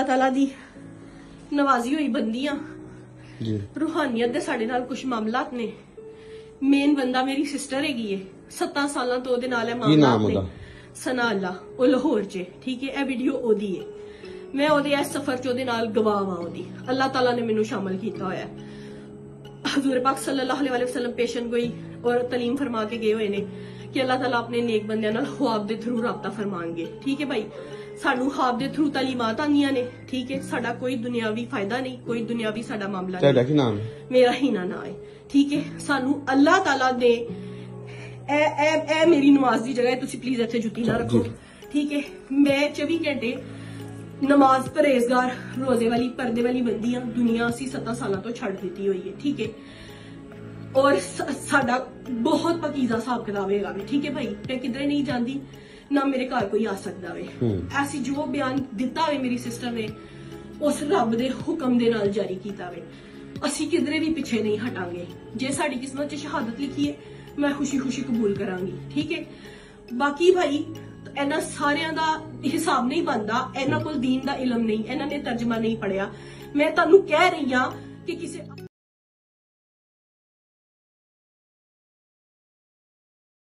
ਅੱਲਾਹ ਤਾਲਾ ਦੀ ਨਵਾਜ਼ੀ ਹੋਈ ਬੰਦੀਆਂ। ਜੀ। ਰੂਹਾਨੀਅਤ ਦੇ ਸਾਡੇ ਨਾਲ ਕੁਝ ਮਾਮਲਾਤ ਨੇ। ਮੇਨ ਬੰਦਾ ਮੇਰੀ ਸਿਸਟਰ ਹੈਗੀ ਏ। 7 ਸਾਲਾਂ ਤੋਂ ਉਹਦੇ ਨਾਲ ਇਹ ਕੀ ਨਾਮ ਮਾਮਲਾਤ ਨੇ। ਉਹਦਾ? ਸਨਾ ਅੱਲਾ ਉਹ ਲਾਹੌਰ 'ਚ ਹੈ, ਠੀਕ ਹੈ ਇਹ ਵੀਡੀਓ ਉਹਦੀ ਏ। ਮੈਂ ਉਹਦੇ ਇਸ ਸਫ਼ਰ 'ਚ ਉਹਦੇ ਨਾਲ ਗਵਾਹ ਵਾਂ ਉਹਦੀ। ਅੱਲਾਹ ਤਾਲਾ ਨੇ ਮੈਨੂੰ ਸ਼ਾਮਲ ਕੀਤਾ ਹੋਇਆ। ਹੈ ਹਜ਼ੂਰ ਪਾਕ ਸੱਲੱਲਾਹੁ ਅਲੈहि ਵਸੱਲਮ ਪੇਸ਼ਨ ਗੋਈ ਔਰ ਤਾਲੀਮ ਫਰਮਾ ਕੇ ਗਏ ਹੋਏ ਨੇ ਕਿ ਅੱਲਾਹ ਤਾਲਾ ਆਪਣੇ ਨੇਕ ਬੰਦਿਆਂ ਨਾਲ ਖੁਆਬ ਦੇ ਥਰੂ ਰਾਬਤਾ ਫਰਮਾਣਗੇ ਠੀਕ ਹੈ ਭਾਈ ਸਾਨੂੰ ਖਾਬ ਦੇ ਥਰੂ ਤਾਲੀਮਾਤ ਆਉਂਦੀਆਂ ਨੇ ਠੀਕ ਹੈ ਸਾਡਾ ਕੋਈ ਦੁਨਿਆਵੀ ਫਾਇਦਾ ਨਹੀਂ ਕੋਈ ਦੁਨਿਆਵੀ ਸਾਡਾ ਮਾਮਲਾ ਤੁਹਾਡਾ ਨਹੀਂ ਕੀ ਨਾਮ ਹੈ ਮੇਰਾ ਹੀ ਨਾ ਨਾ ਹੈ ਠੀਕ ਹੈ ਸਾਨੂੰ ਅੱਲਾਹ ਤਾਲਾ ਦੇ ਇਹ ਇਹ ਇਹ ਮੇਰੀ ਨਮਾਜ਼ ਦੀ ਜਗ੍ਹਾ ਹੈ ਤੁਸੀਂ ਪਲੀਜ਼ ਇੱਥੇ ਜੁੱਤੀ ਨਾ ਰੱਖੋ ਜੀ। ਠੀਕ ਹੈ ਮੈਂ 24 ਘੰਟੇ ਨਮਾਜ਼ ਪਰਹੇਜ਼ਗਾਰ ਰੋਜ਼ੇ ਵਾਲੀ ਪਰਦੇ ਵਾਲੀ ਬੰਦੀ ਆ ਦੁਨੀਆ ਅਸੀਂ 7 ਸਾਲਾਂ ਤੋਂ ਛੱਡ ਦਿੱਤੀ ਹੋਈ ਹੈ ਠੀਕ ਹੈ? ਔਰ ਸਾਡਾ ਬਹੁਤ ਪਕੀਜ਼ਾ ਹਿਸਾਬ ਕਿਤਾਬ ਹੈਗਾ ਵੀ ਠੀਕ ਹੈ ਭਾਈ? ਮੈਂ ਕਿਧਰੇ ਨਹੀਂ ਜਾਂਦੀ ਨਾ ਮੇਰੇ ਘਰ ਕੋਈ ਆ ਸਕਦਾ ਵੇ। ਐਸੀ ਜੋ ਬਿਆਨ ਦਿੱਤਾ ਹੋਵੇ ਮੇਰੀ ਸਿਸਟਰ ਨੇ ਉਸ ਰੱਬ ਦੇ ਹੁਕਮ ਦੇ ਨਾਲ ਜਾਰੀ ਕੀਤਾ ਵੇ। ਅਸੀਂ ਕਿਧਰੇ ਵੀ ਪਿੱਛੇ ਨਹੀਂ ਹਟਾਂਗੇ। ਜੇ ਸਾਡੀ ਕਿਸਮਤ 'ਚ ਸ਼ਹਾਦਤ ਲਿਖੀ ਹੈ ਮੈਂ ਖੁਸ਼ੀ-ਖੁਸ਼ੀ ਕਬੂਲ ਕਰਾਂਗੀ ਠੀਕ ਹੈ? ਬਾਕੀ ਭਾਈ ਇਹਨਾਂ ਸਾਰਿਆਂ ਦਾ ਹਿਸਾਬ ਨਹੀਂ ਬਣਦਾ, ਇਹਨਾਂ ਕੋਲ ਦੀਨ ਦਾ ਇਲਮ ਨਹੀਂ, ਇਹਨਾਂ ਨੇ ਤਰਜਮਾ ਨਹੀਂ ਪੜਿਆ ਮੈਂ ਤੁਹਾਨੂੰ ਕਹਿ ਰਹੀ ਹਾਂ ਕਿ ਕਿਸੇ